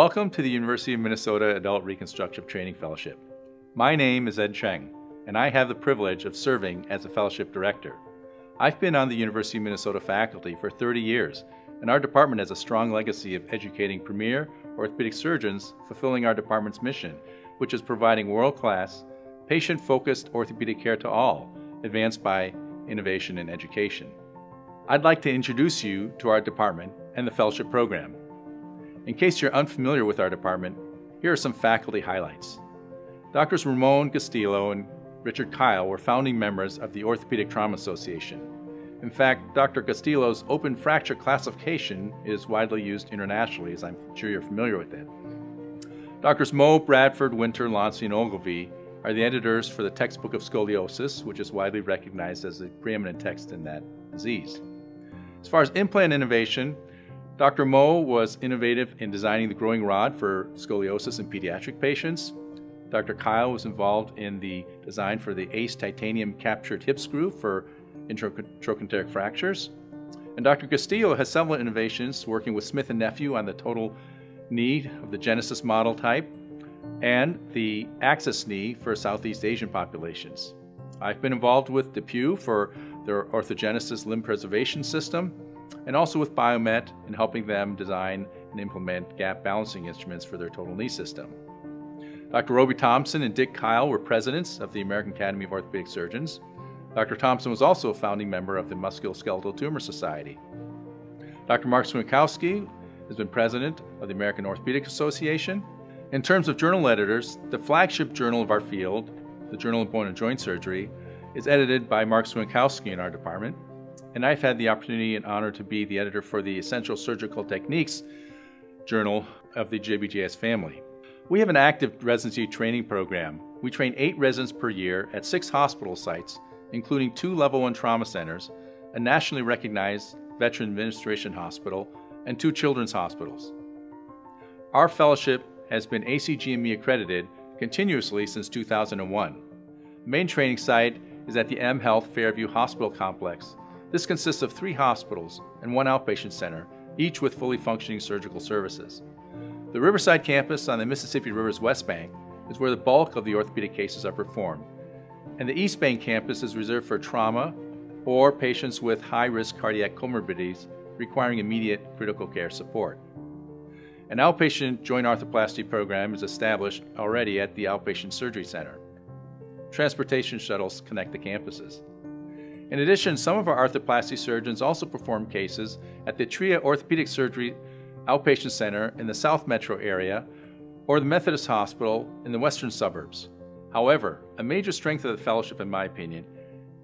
Welcome to the University of Minnesota Adult Reconstructive Training Fellowship. My name is Ed Cheng, and I have the privilege of serving as a fellowship director. I've been on the University of Minnesota faculty for 30 years, and our department has a strong legacy of educating premier orthopedic surgeons fulfilling our department's mission, which is providing world-class, patient-focused orthopedic care to all, advanced by innovation and education. I'd like to introduce you to our department and the fellowship program. In case you're unfamiliar with our department, here are some faculty highlights. Doctors Ramon Gustilo and Richard Kyle were founding members of the Orthopedic Trauma Association. In fact, Dr. Gustilo's open fracture classification is widely used internationally, as I'm sure you're familiar with it. Doctors Moe, Bradford, Winter, Lonstein, and Ogilvie are the editors for the textbook of scoliosis, which is widely recognized as the preeminent text in that disease. As far as implant innovation, Dr. Moe was innovative in designing the growing rod for scoliosis in pediatric patients. Dr. Kyle was involved in the design for the ACE titanium captured hip screw for intertrochanteric fractures. And Dr. Gustilo has several innovations working with Smith & Nephew on the total knee of the Genesis model type and the Axis knee for Southeast Asian populations. I've been involved with DePuy for their orthogenesis limb preservation system and also with Biomet in helping them design and implement gap balancing instruments for their total knee system. Dr. Roby Thompson and Dick Kyle were presidents of the American Academy of Orthopedic Surgeons. Dr. Thompson was also a founding member of the Musculoskeletal Tumor Society. Dr. Mark Swiontkowski has been president of the American Orthopedic Association. In terms of journal editors, the flagship journal of our field, the Journal of Bone and Joint Surgery, is edited by Mark Swiontkowski in our department and I've had the opportunity and honor to be the editor for the Essential Surgical Techniques Journal of the JBJS family. We have an active residency training program. We train eight residents per year at six hospital sites, including two level one trauma centers, a nationally recognized Veteran Administration Hospital, and two children's hospitals. Our fellowship has been ACGME accredited continuously since 2001. The main training site is at the M Health Fairview Hospital Complex, this consists of three hospitals and one outpatient center, each with fully functioning surgical services. The Riverside campus on the Mississippi River's west bank is where the bulk of the orthopedic cases are performed, and the East Bank campus is reserved for trauma or patients with high risk cardiac comorbidities requiring immediate critical care support. An outpatient joint arthroplasty program is established already at the Outpatient Surgery Center. Transportation shuttles connect the campuses. In addition, some of our arthroplasty surgeons also perform cases at the Tria Orthopedic Surgery Outpatient Center in the South Metro area or the Methodist Hospital in the western suburbs. However, a major strength of the fellowship, in my opinion,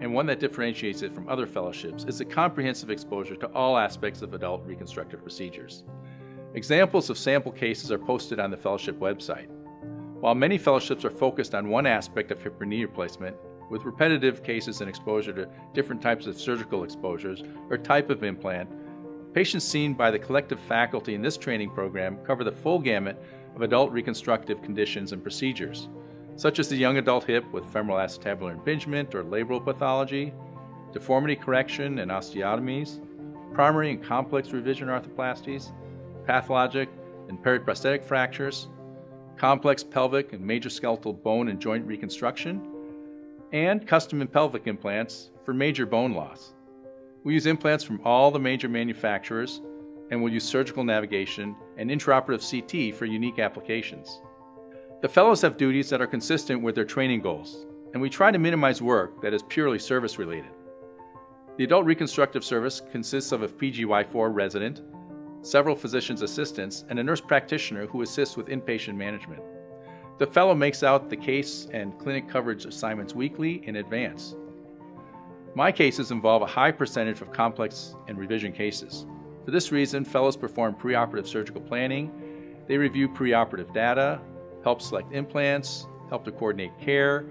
and one that differentiates it from other fellowships, is the comprehensive exposure to all aspects of adult reconstructive procedures. Examples of sample cases are posted on the fellowship website. While many fellowships are focused on one aspect of hip or knee replacement, with repetitive cases and exposure to different types of surgical exposures or type of implant, patients seen by the collective faculty in this training program cover the full gamut of adult reconstructive conditions and procedures, such as the young adult hip with femoral acetabular impingement or labral pathology, deformity correction and osteotomies, primary and complex revision arthroplasties, pathologic and periprosthetic fractures, complex pelvic and major skeletal bone and joint reconstruction, and custom and pelvic implants for major bone loss. We use implants from all the major manufacturers and will use surgical navigation and intraoperative CT for unique applications. The fellows have duties that are consistent with their training goals, and we try to minimize work that is purely service related. The adult reconstructive service consists of a PGY4 resident, several physician's assistants, and a nurse practitioner who assists with inpatient management. The fellow makes out the case and clinic coverage assignments weekly in advance. My cases involve a high percentage of complex and revision cases. For this reason, fellows perform preoperative surgical planning, they review preoperative data, help select implants, help to coordinate care,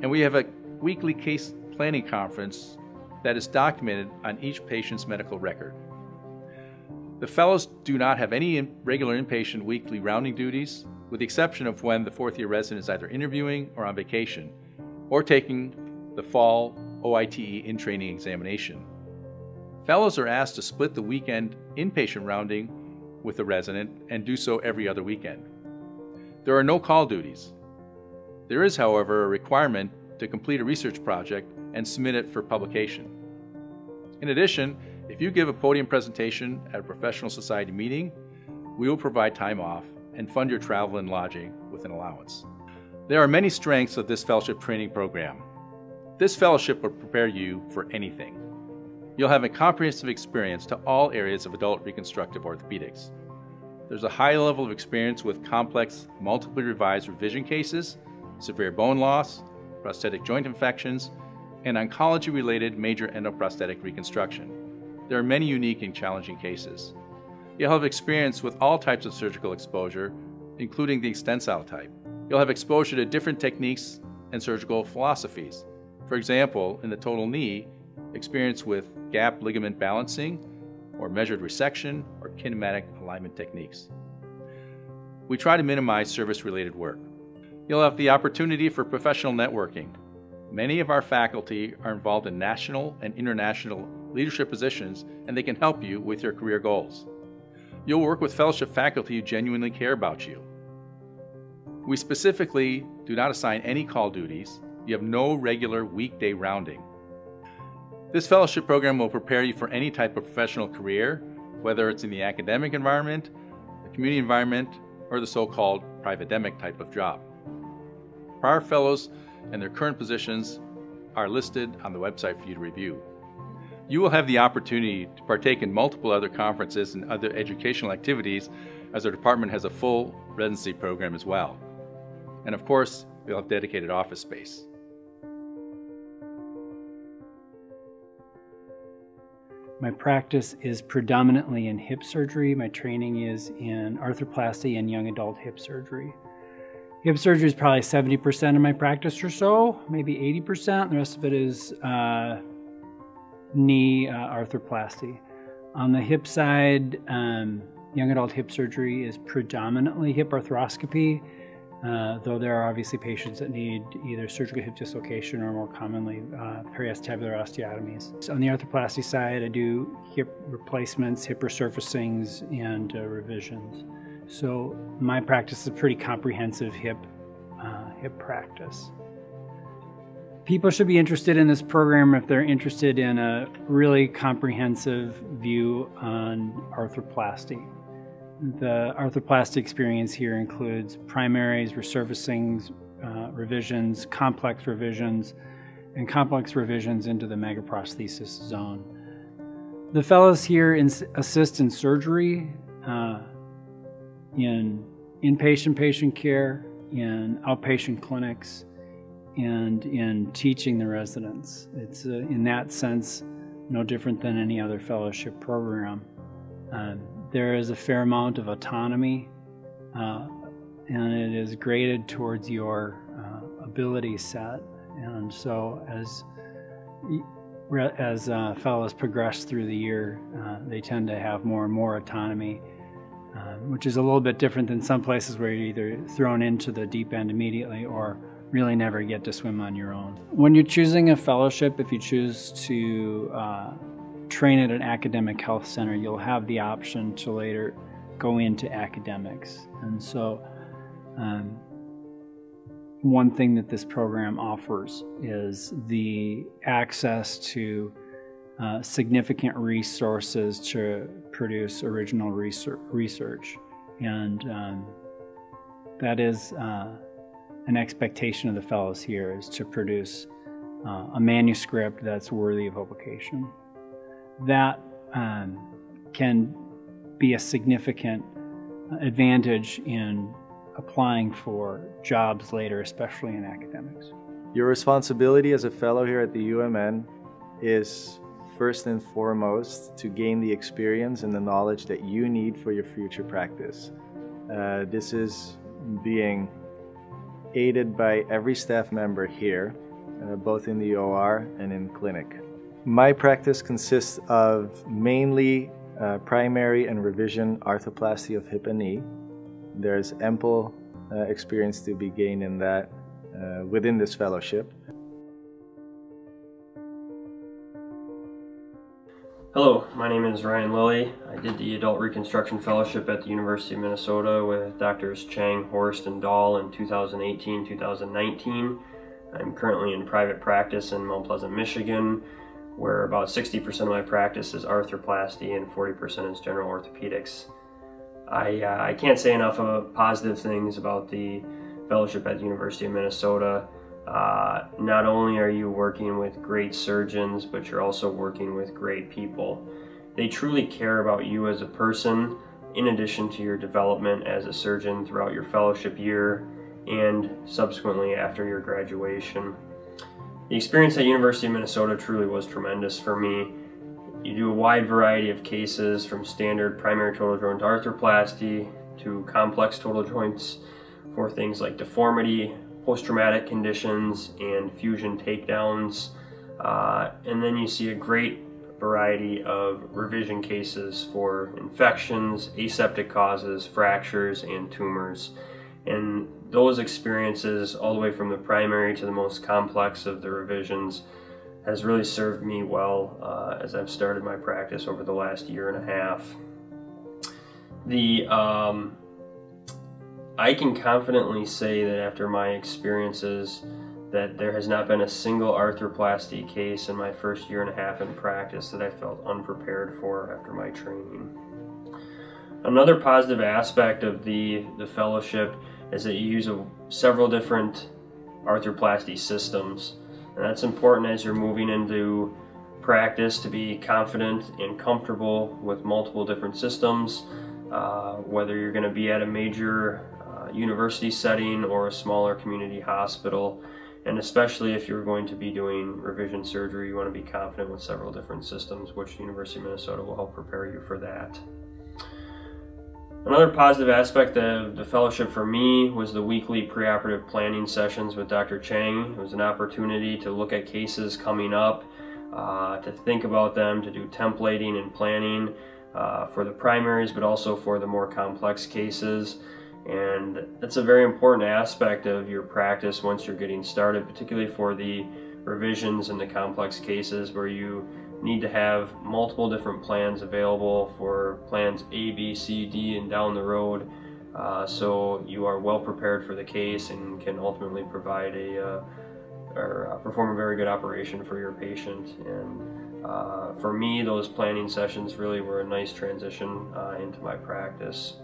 and we have a weekly case planning conference that is documented on each patient's medical record. The fellows do not have any regular inpatient weekly rounding duties, with the exception of when the fourth year resident is either interviewing or on vacation, or taking the fall OITE in training examination. Fellows are asked to split the weekend inpatient rounding with the resident and do so every other weekend. There are no call duties. There is, however, a requirement to complete a research project and submit it for publication. In addition, if you give a podium presentation at a professional society meeting, we will provide time off and fund your travel and lodging with an allowance. There are many strengths of this fellowship training program. This fellowship will prepare you for anything. You'll have a comprehensive experience to all areas of adult reconstructive orthopedics. There's a high level of experience with complex, multiply revised revision cases, severe bone loss, prosthetic joint infections, and oncology related major endoprosthetic reconstruction. There are many unique and challenging cases. You'll have experience with all types of surgical exposure, including the extensile type. You'll have exposure to different techniques and surgical philosophies. For example, in the total knee, experience with gap ligament balancing, or measured resection, or kinematic alignment techniques. We try to minimize service related work. You'll have the opportunity for professional networking. Many of our faculty are involved in national and international leadership positions, and they can help you with your career goals. You'll work with fellowship faculty who genuinely care about you. We specifically do not assign any call duties. You have no regular weekday rounding. This fellowship program will prepare you for any type of professional career, whether it's in the academic environment, the community environment, or the so-called privatemic type of job. Prior fellows and their current positions are listed on the website for you to review. You will have the opportunity to partake in multiple other conferences and other educational activities as our department has a full residency program as well. And of course, we'll have dedicated office space. My practice is predominantly in hip surgery. My training is in arthroplasty and young adult hip surgery. Hip surgery is probably 70% of my practice or so, maybe 80%. The rest of it is uh, knee uh, arthroplasty. On the hip side, um, young adult hip surgery is predominantly hip arthroscopy, uh, though there are obviously patients that need either surgical hip dislocation or more commonly uh, periacetabular osteotomies. So on the arthroplasty side, I do hip replacements, hip resurfacings, and uh, revisions. So my practice is a pretty comprehensive hip uh, hip practice. People should be interested in this program if they're interested in a really comprehensive view on arthroplasty. The arthroplasty experience here includes primaries, resurfacings, uh, revisions, complex revisions, and complex revisions into the megaprosthesis zone. The fellows here in, assist in surgery, uh, in inpatient patient care, in outpatient clinics, and in teaching the residents. It's uh, in that sense no different than any other fellowship program. Uh, there is a fair amount of autonomy, uh, and it is graded towards your uh, ability set. And so, as as uh, fellows progress through the year, uh, they tend to have more and more autonomy um, which is a little bit different than some places where you're either thrown into the deep end immediately or really never get to swim on your own. When you're choosing a fellowship, if you choose to uh, train at an academic health center, you'll have the option to later go into academics. And so, um, one thing that this program offers is the access to uh, significant resources to produce original research. And um, that is uh, an expectation of the fellows here is to produce uh, a manuscript that's worthy of publication. That um, can be a significant advantage in applying for jobs later, especially in academics. Your responsibility as a fellow here at the UMN is first and foremost to gain the experience and the knowledge that you need for your future practice. Uh, this is being aided by every staff member here, uh, both in the OR and in clinic. My practice consists of mainly uh, primary and revision arthroplasty of hip and knee. There's ample uh, experience to be gained in that uh, within this fellowship. Hello, my name is Ryan Lilly. I did the Adult Reconstruction Fellowship at the University of Minnesota with Doctors Cheng, Horst, and Dahl in 2018-2019. I'm currently in private practice in Mount Pleasant, Michigan, where about 60% of my practice is arthroplasty and 40% is general orthopedics. I, uh, I can't say enough of positive things about the fellowship at the University of Minnesota. Uh, not only are you working with great surgeons, but you're also working with great people. They truly care about you as a person, in addition to your development as a surgeon throughout your fellowship year and subsequently after your graduation. The experience at University of Minnesota truly was tremendous for me. You do a wide variety of cases from standard primary total joint arthroplasty to complex total joints for things like deformity, post-traumatic conditions, and fusion takedowns. Uh, and then you see a great variety of revision cases for infections, aseptic causes, fractures, and tumors. And those experiences, all the way from the primary to the most complex of the revisions, has really served me well uh, as I've started my practice over the last year and a half. The um, I can confidently say that after my experiences that there has not been a single arthroplasty case in my first year and a half in practice that I felt unprepared for after my training. Another positive aspect of the, the fellowship is that you use a, several different arthroplasty systems. And that's important as you're moving into practice to be confident and comfortable with multiple different systems, uh, whether you're going to be at a major university setting or a smaller community hospital. And especially if you're going to be doing revision surgery, you want to be confident with several different systems, which University of Minnesota will help prepare you for that. Another positive aspect of the fellowship for me was the weekly preoperative planning sessions with Dr. Cheng. It was an opportunity to look at cases coming up, uh, to think about them, to do templating and planning uh, for the primaries, but also for the more complex cases. And that's a very important aspect of your practice once you're getting started, particularly for the revisions and the complex cases where you need to have multiple different plans available for plans A, B, C, D, and down the road. Uh, so you are well prepared for the case and can ultimately provide a uh, or uh, perform a very good operation for your patient. And uh, for me, those planning sessions really were a nice transition uh, into my practice.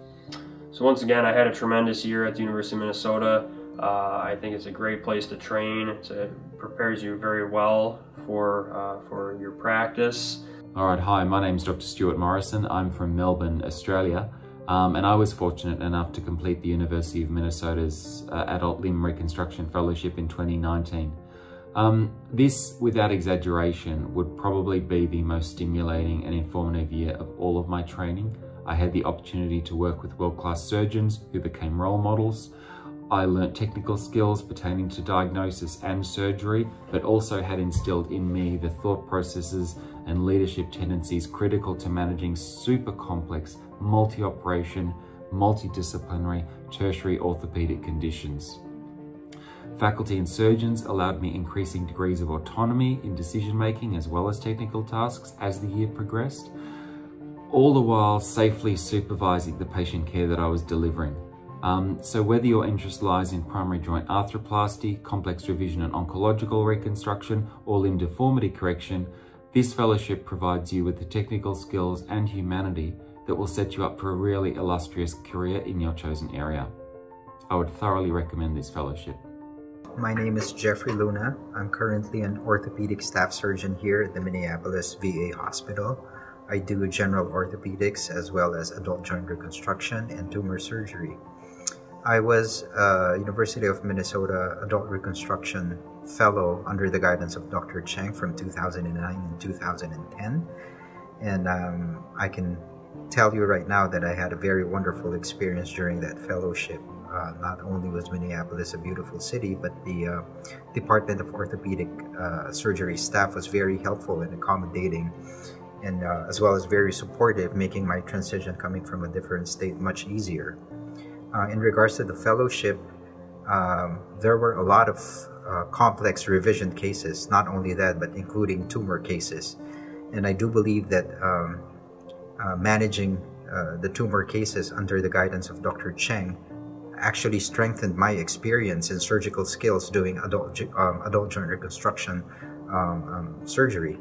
So once again, I had a tremendous year at the University of Minnesota. Uh, I think it's a great place to train. it prepares you very well for, uh, for your practice. All right, hi, my name is Dr. Stuart Morrison. I'm from Melbourne, Australia. Um, and I was fortunate enough to complete the University of Minnesota's uh, Adult Limb Reconstruction Fellowship in 2019. Um, this, without exaggeration, would probably be the most stimulating and informative year of all of my training. I had the opportunity to work with world-class surgeons who became role models, I learnt technical skills pertaining to diagnosis and surgery, but also had instilled in me the thought processes and leadership tendencies critical to managing super complex, multi-operation, multidisciplinary, tertiary orthopedic conditions. Faculty and surgeons allowed me increasing degrees of autonomy in decision making as well as technical tasks as the year progressed, all the while safely supervising the patient care that I was delivering. Um, so whether your interest lies in primary joint arthroplasty, complex revision and oncological reconstruction, or limb deformity correction, this fellowship provides you with the technical skills and humanity that will set you up for a really illustrious career in your chosen area. I would thoroughly recommend this fellowship. My name is Jeffrey Luna. I'm currently an orthopedic staff surgeon here at the Minneapolis VA Hospital. I do general orthopedics as well as adult joint reconstruction and tumor surgery. I was a University of Minnesota Adult Reconstruction Fellow under the guidance of Dr. Cheng from 2009 and 2010. And um, I can tell you right now that I had a very wonderful experience during that fellowship. Uh, not only was Minneapolis a beautiful city, but the uh, Department of Orthopedic uh, Surgery staff was very helpful and accommodating, and uh, as well as very supportive, making my transition coming from a different state much easier uh, in regards to the fellowship, um, there were a lot of uh, complex revision cases, not only that, but including tumor cases. And I do believe that um, uh, managing uh, the tumor cases under the guidance of Dr. Cheng actually strengthened my experience in surgical skills doing adult, um, adult joint reconstruction um, um, surgery.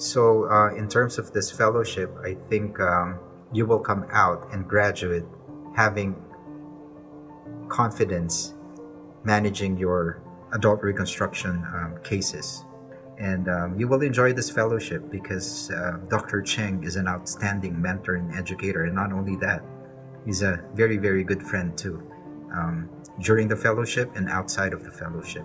So, uh, in terms of this fellowship, I think um, you will come out and graduate having confidence managing your adult reconstruction um, cases. And um, you will enjoy this fellowship because uh, Dr. Cheng is an outstanding mentor and educator. And not only that, he's a very, very good friend too. Um, during the fellowship and outside of the fellowship.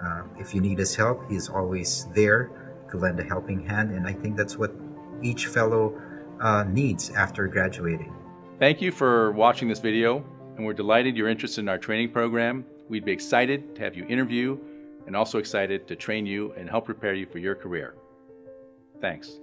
Uh, if you need his help, he's always there to lend a helping hand. And I think that's what each fellow uh, needs after graduating. Thank you for watching this video, and we're delighted you're interested in our training program. We'd be excited to have you interview and also excited to train you and help prepare you for your career. Thanks.